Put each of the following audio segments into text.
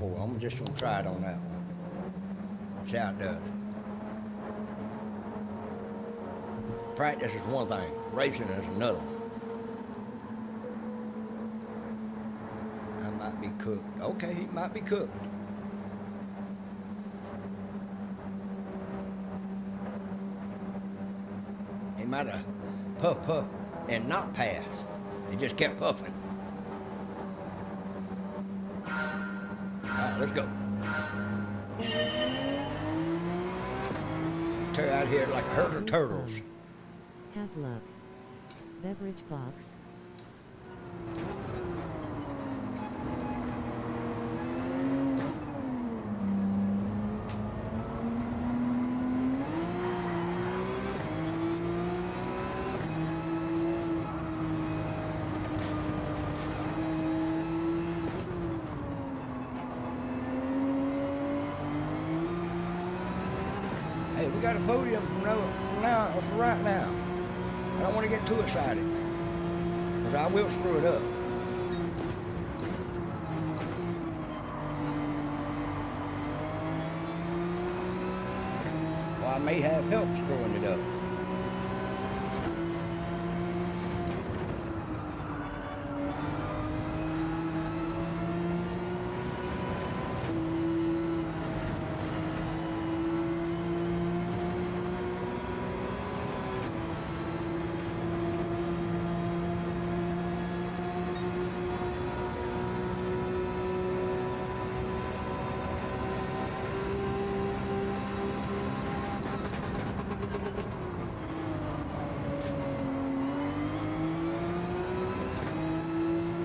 I'm just gonna try it on that one. See how it does. Practice is one thing, racing is another. I might be cooked. Okay, he might be cooked. He might have puff puff and not pass. He just kept puffing. Let's go. Tear out here like a herd of turtles. Have luck. Beverage box. Hey, we got a podium from now, from now for right now. I don't want to get too excited. Because I will screw it up. Well, I may have help screwing it up.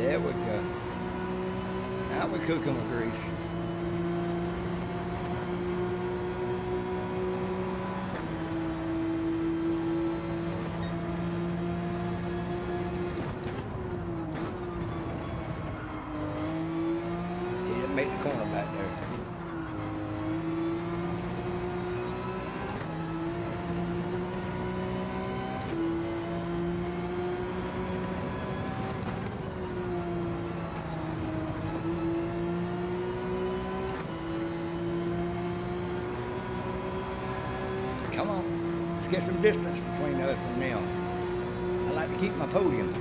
There we go. Now we're cooking with grease. Didn't make the corner back there. Come on. Let's get some distance between us and them. I like to keep my podium.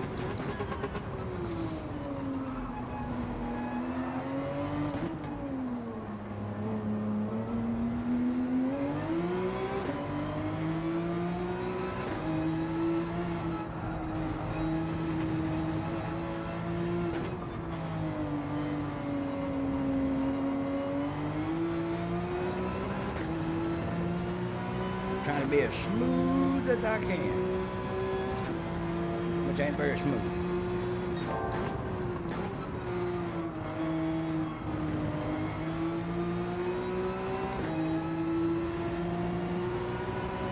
Be as smooth as I can. Which ain't very smooth.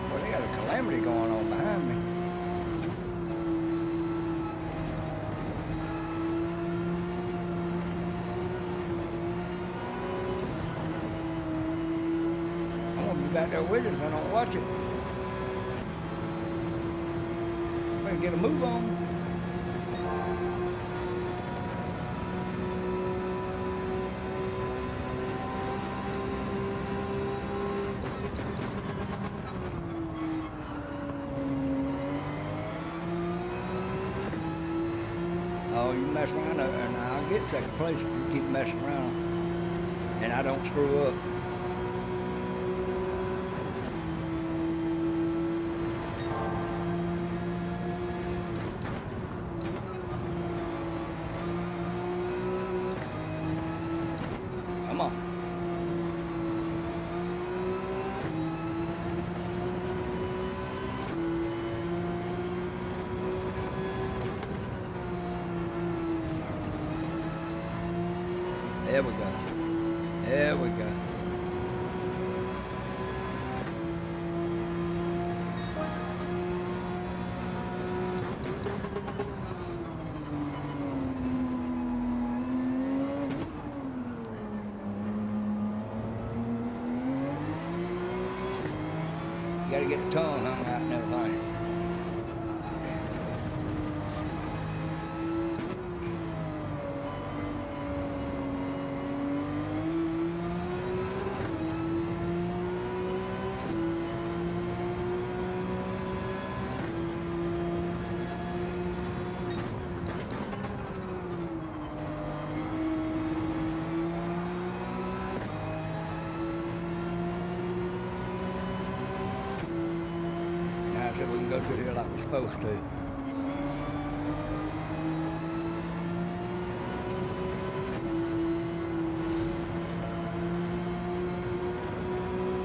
Well, they got a calamity going on behind me. Back there with it if I don't watch it. Better get a move on. Oh, you mess around and I'll get second place if you keep messing around and I don't screw up. 嘛 Gotta get the tongue hung out and everything. go we're supposed to.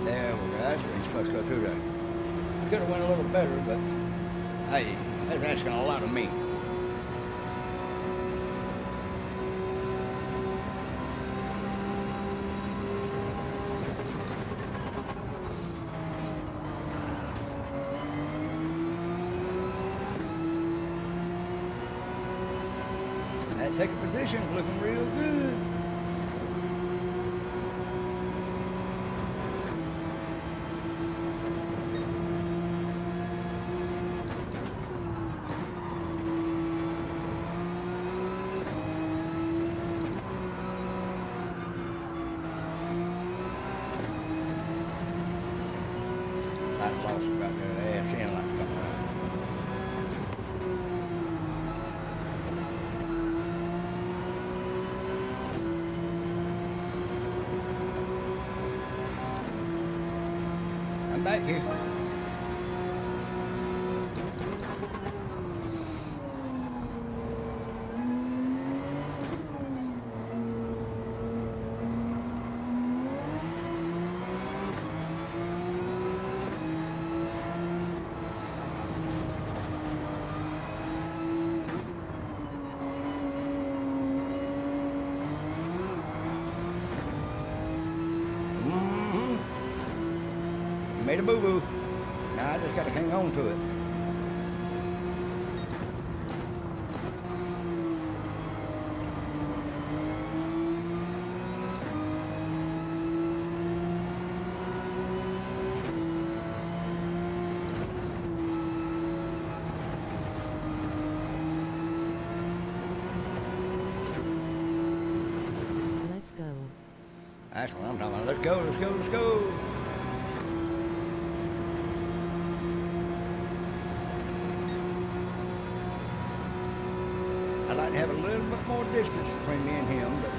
There we go. That's where he's supposed to go through there. Could have went a little better, but hey, that's asking a lot of me. That second position looking real good. That lost right there, the ass in like coming out. I'm back here. Mm-hmm. Made a boo-boo. Now I just gotta hang on to it. Let's go. That's what I'm talking about. Let's go, let's go, let's go. I'd like to have a little bit more distance between me and him, but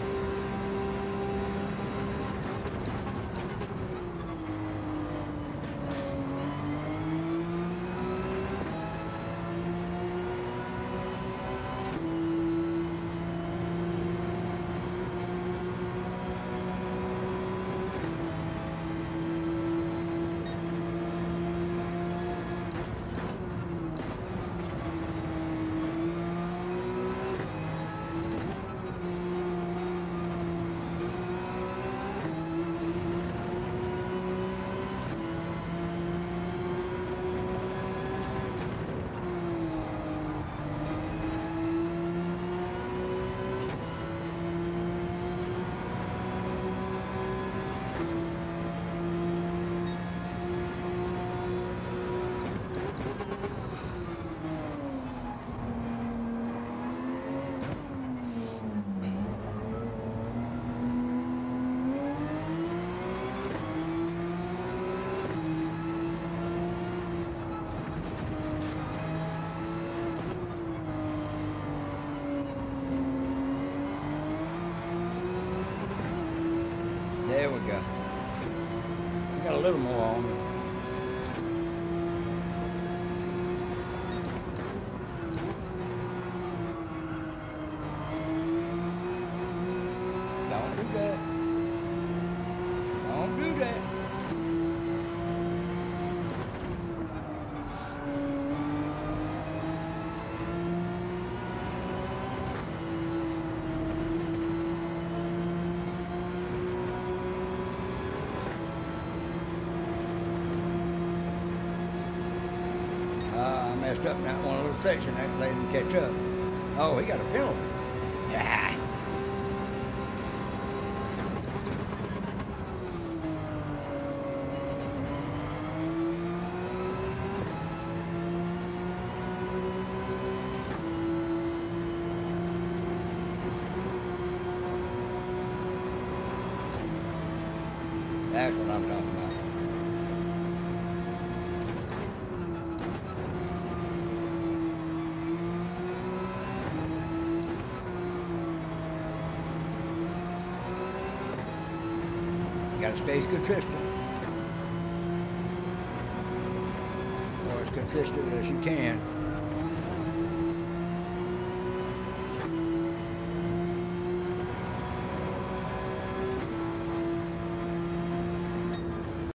little more on. Don't do that. Don't do that. Uh, I messed up in that one little section. That let him catch up. Oh, he got a penalty. Yeah. That's what I'm talking about. Gotta stay consistent. Or as consistent as you can.